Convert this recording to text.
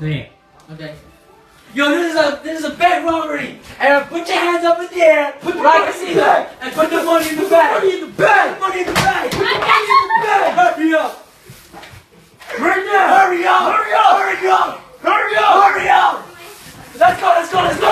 Three. Okay. Yo, this is a this is a bank robbery. And put your hands up in the air, put the money in the bag. and put the money in the bag. Money in the bag. Money in the bag. Put the money in the bag. Hurry up. Right now. Hurry up. Hurry up. Hurry up. Hurry up. Hurry up. Let's go. Let's go. Let's go.